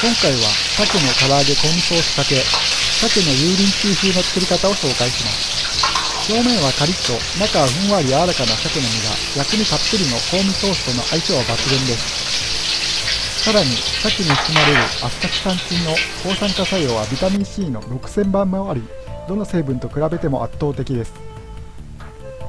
今回は鮭の唐揚げ香味ソースかけ鮭の油淋鶏風の作り方を紹介します。表面はカリッと中はふんわり柔らかな鮭の身が薬味たっぷりの香味ソースとの相性は抜群です。さらに鮭に含まれるアスタキサンチンの抗酸化作用はビタミン C の6000倍もありどの成分と比べても圧倒的です。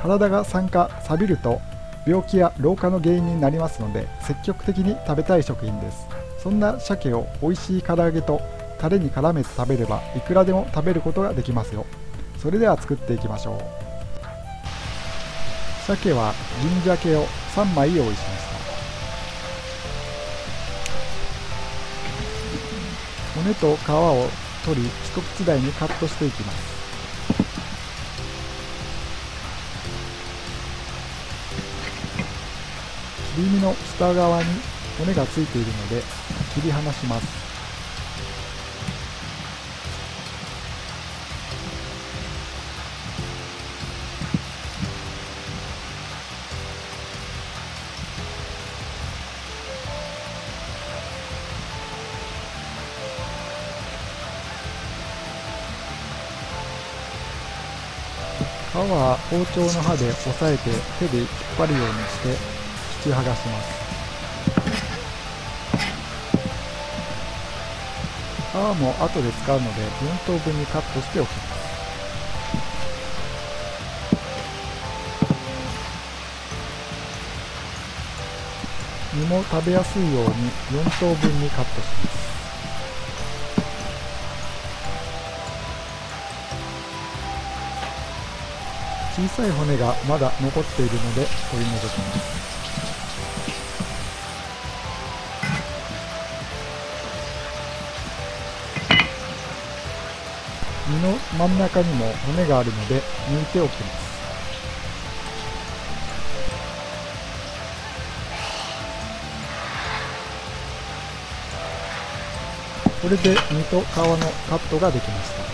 体が酸化錆びると病気や老化の原因になりますので積極的に食べたい食品です。そんな鮭を美味しい唐揚げとタレに絡めて食べればいくらでも食べることができますよ。それでは作っていきましょう。鮭は銀鮭を3枚用意しました。骨と皮を取り一口大にカットしていきます。切り身の下側に骨がついているので切り離します。皮は包丁の刃で押さえて手で引っ張るようにして引き剥がします。皮も後で使うので4等分にカットしておきます。身も食べやすいように4等分にカットします。小さい骨がまだ残っているので取り除きます。身の真ん中にも骨があるので抜いておきます。これで身と皮のカットができました。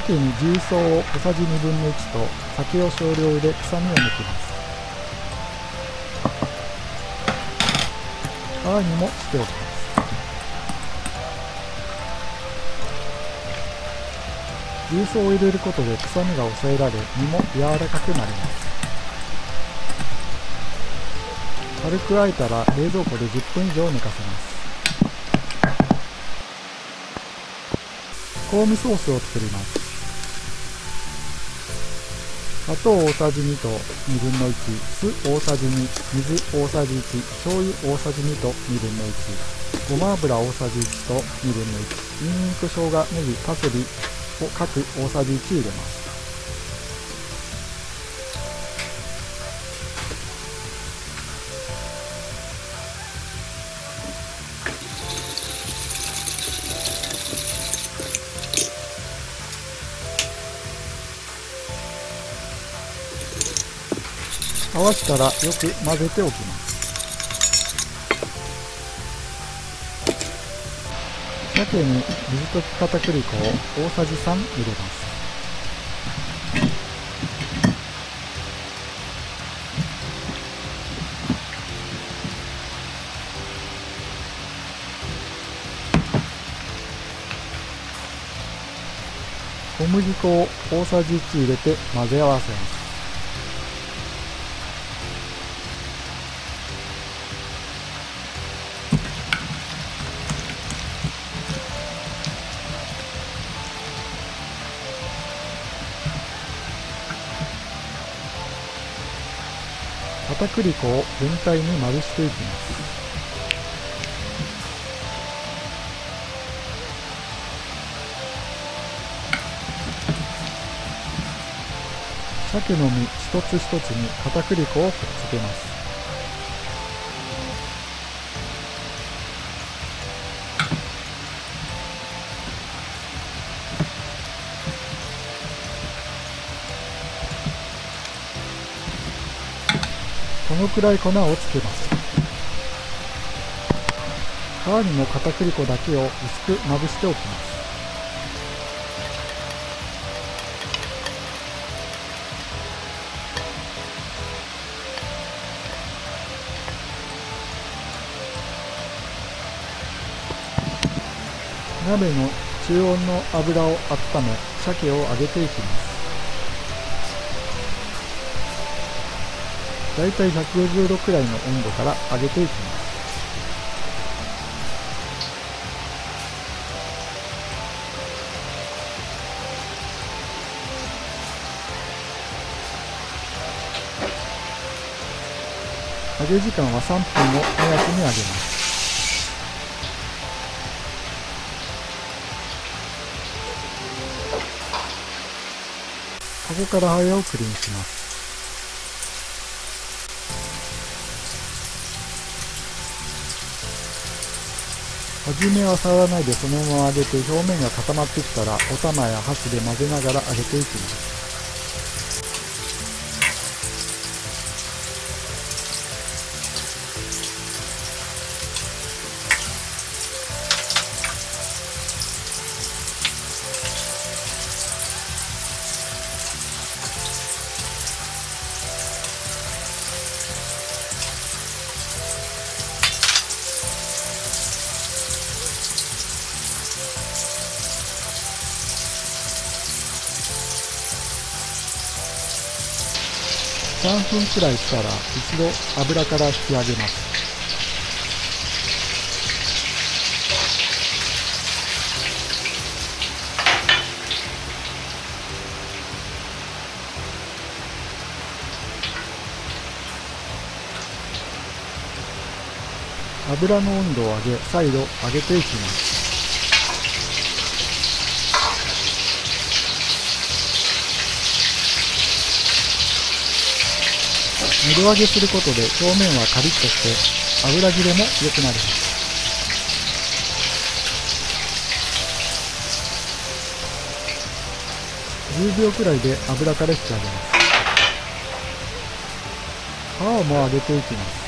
鮭に重曹を小さじ1分の1と酒を少量入れ臭みを抜きます。皮にもしておきます。重曹を入れることで臭みが抑えられ身も柔らかくなります。軽くあえたら冷蔵庫で10分以上寝かせます。香味ソースを作ります。砂糖大さじ2と2分の1酢大さじ2水大さじ1醤油大さじ2と2分の1ごま油大さじ1と2分の1にんにく生姜ネギパセリを各大さじ1入れます。合わせたらよく混ぜておきます。鮭に水溶き片栗粉を大さじ3入れます。小麦粉を大さじ1入れて混ぜ合わせます。片栗粉を全体にまぶしていきます。鮭の身一つ一つに片栗粉をくっつけます。このくらい粉をつけます。皮にも片栗粉だけを薄くまぶしておきます。鍋の中温の油を温め鮭を揚げていきます。だいたい150度くらいの温度から揚げていきます。揚げ時間は3分を目安に揚げます。こから早送りにします。初めは触らないでそのまま揚げて表面が固まってきたらお玉や箸で混ぜながら揚げていきます。3分くらいしたら一度油から引き上げます。油の温度を上げ再度揚げていきます。二度揚げすることで表面はカリッとして油切れも良くなります。10秒くらいで油から引き上げます。皮も揚げていきます。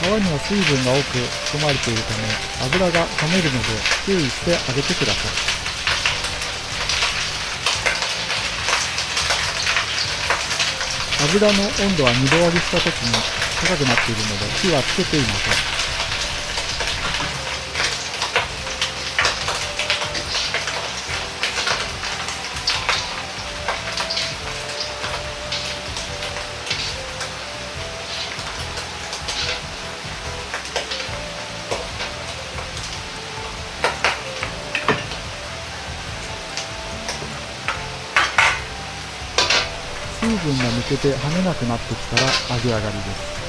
皮には水分が多く含まれているため油が冷めるので注意して揚げてください。油の温度は2度揚げした時に高くなっているので火はつけていません。けて跳ねなくなってきたら揚げ上がりです。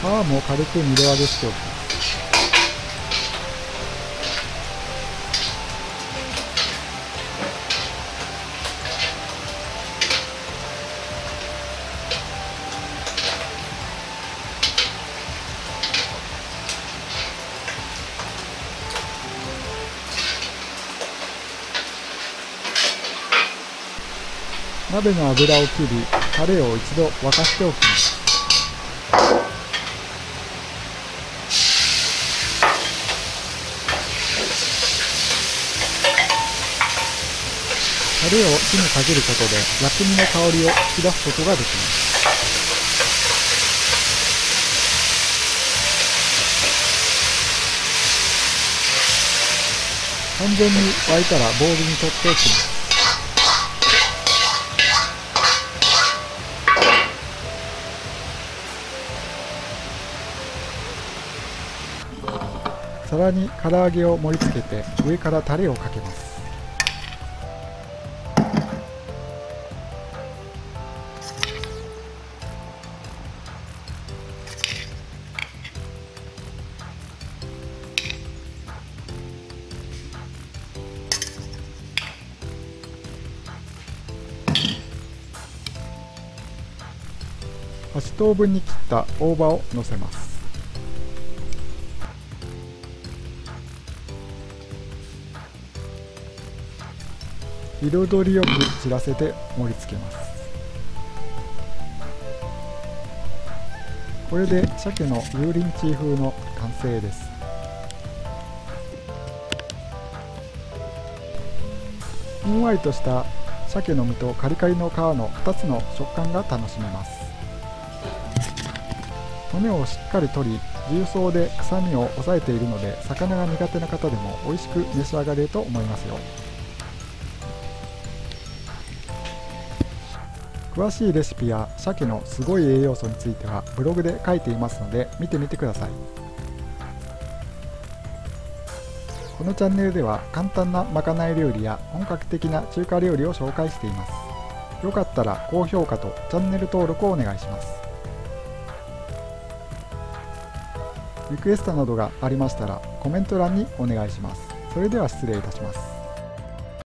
皮も軽く二度揚げしておきます鍋の油を切りタレを一度沸かしておきます。タレを火にかけることで薬味の香りを引き出すことができます。完全に沸いたらボウルに取っておきます。皿に唐揚げを盛り付けて上からタレをかけます。8等分に切った大葉をのせます。彩りよく散らせて盛り付けます。これで鮭の油淋鶏風の完成です。ふんわりとした鮭の身とカリカリの皮の2つの食感が楽しめます。骨をしっかり取り重曹で臭みを抑えているので魚が苦手な方でも美味しく召し上がれると思いますよ。詳しいレシピや鮭のすごい栄養素についてはブログで書いていますので見てみてください。このチャンネルでは簡単なまかない料理や本格的な中華料理を紹介しています。よかったら高評価とチャンネル登録をお願いします。リクエストなどがありましたらコメント欄にお願いします。それでは失礼いたします。